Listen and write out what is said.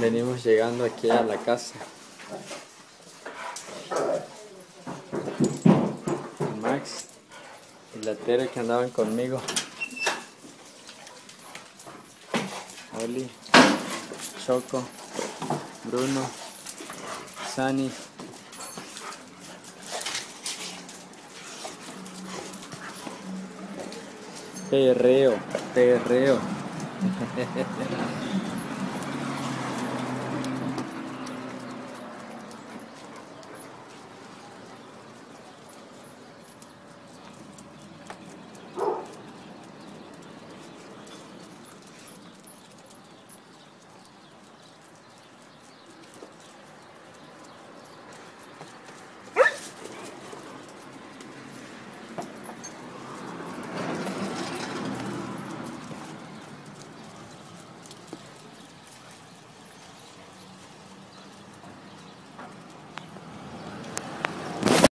Venimos llegando aquí a la casa. Max y la Tere que andaban conmigo. Oli, Choco, Bruno, Sani. Perreo, perreo.